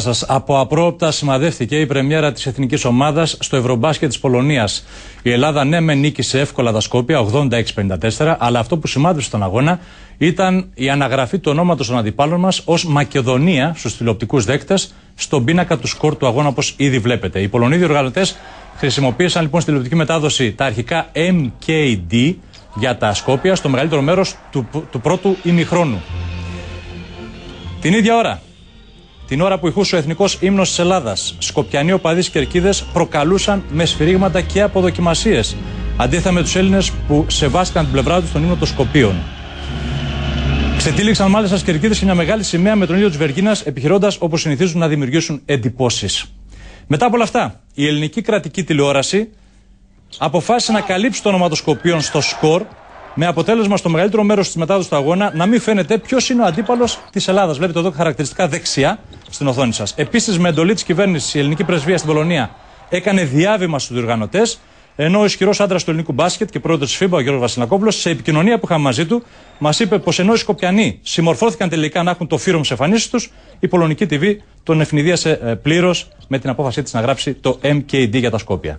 σας. Από απρόπτα σημαδεύτηκε η πρεμιέρα της εθνικής ομάδας στο Ευρωμπάσκετ της Πολωνίας. Η Ελλάδα ναι με νίκησε εύκολα τα Σκόπια 86-54, αλλά αυτό που σημάδευσε τον αγώνα ήταν η αναγραφή του ονόματος των αντιπάλων μας ως Μακεδονία στους τηλεοπτικούς δέκτες στον πίνακα του σκορ του αγώνα όπως ήδη βλέπετε. Οι Πολωνοί διοργανωτές χρησιμοποίησαν λοιπόν στη τηλεοπτική μετάδοση τα αρχικά MKD για τα Σκόπια στο μεγαλύτερο μέρος του, του πρώτου ημιχρόνου. Την ίδια ώρα, την ώρα που ηχούσε ο εθνικός ύμνος της Ελλάδας, Σκοπιανοί οπαδοί κερκίδες προκαλούσαν με σφυρίγματα και αποδοκιμασίες. Αντίθετα με τους Έλληνες που σεβάστηκαν την πλευρά τους στον ύμνο των Σκοπίων. Ξετύλιξαν μάλιστα στις κερκίδες και μια μεγάλη σημαία με τον ήλιο της Βεργίνας, επιχειρώντας όπως συνηθίζουν να δημιουργήσουν εντυπώσεις. Μετά από όλα αυτά, η ελληνική κρατική τηλεόραση αποφάσισε να καλύψει το όνομα των Σκοπίων στο σκορ με αποτέλεσμα στο μεγαλύτερο μέρος της μετάδοσης του αγώνα να μην φαίνεται ποιος είναι ο αντίπαλος της Ελλάδας. Βλέπετε εδώ χαρακτηριστικά δεξιά στην οθόνη σας. Επίσης, με εντολή της κυβέρνησης, η ελληνική πρεσβεία στην Πολωνία έκανε διάβημα στους διοργανωτές, ενώ ο ισχυρός άντρας του ελληνικού μπάσκετ και πρόεδρος της FIBA, ο Γιώργος Βασιλακόπουλος, σε επικοινωνία που είχαμε μαζί του, μας είπε πως ενώ οι Σκοπιανοί συμμορφώθηκαν τελικά να έχουν το φύρομ σε εμφανίσει τους, η πολωνική TV τον ευνηδίασε πλήρως με την απόφασή της να γράψει το MKD για τα Σκόπια.